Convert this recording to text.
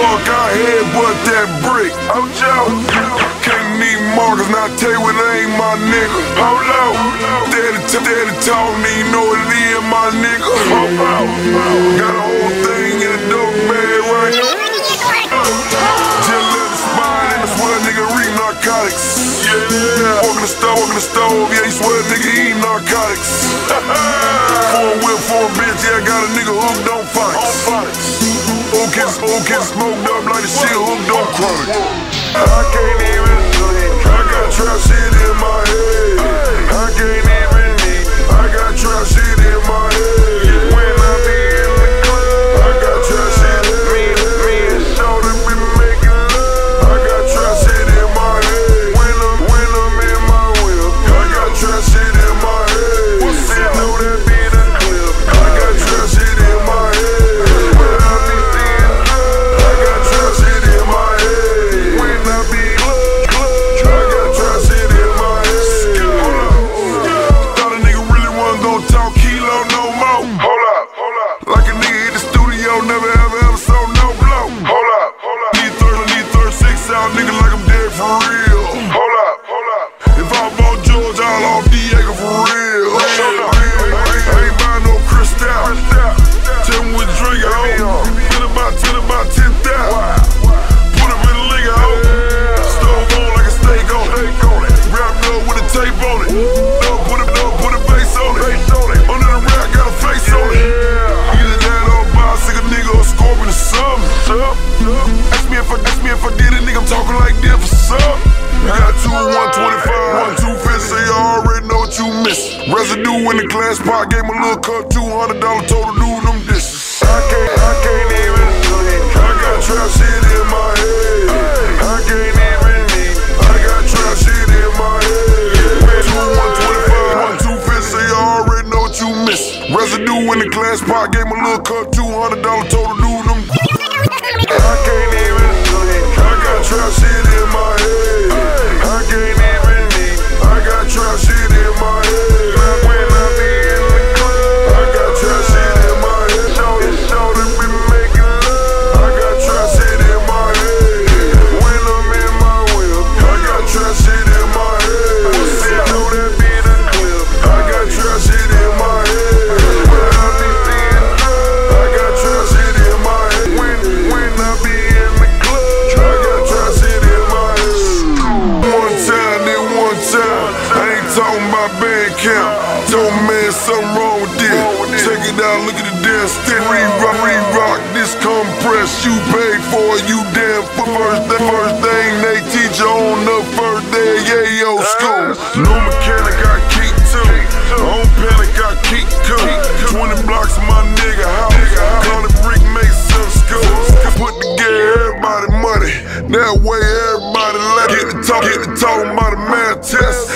fuck, I had but that brick. Oh, Joe. Can't need markers, not tell you it ain't my nigga. Hold up. Daddy, t- daddy told me, you know it is my nigga. Got a whole thing in a dope bag right Just let the spine and I swear nigga read narcotics. Yeah. Walking the stove, walking the stove, yeah, you swear nigga eat narcotics. for a whip, for a bitch, yeah, I got a nigga hooked on phonics. Old kids, old kids smoked up like shit chronic. I can't if I, ask me if I did it, nigga. I'm talking like this for something. You got two 125, one two fifty, so you already know what you miss. Residue in the glass pot, gave my little cut, $200 total, do them dishes. I can't, I can't even sleep. I got trap shit in my head. I can't even eat. I got trap shit in my head. Two 125, one two fifty, so already know what you miss. Residue in the glass pot, gave my little cup $200 total, Don't man something wrong with this. Check it out, look at the damn stick. Re-rock, re-rock, this compress. You paid for it, you damn for first thing. First thing they teach you on the first day yeah, yo, school. No mechanic, I keep to. On panic, I keep cooked. 20 blocks of my nigga house. Call it brick, make some school. Put the gear, everybody money. That way everybody let it. Get the talk, get the talk, about man test.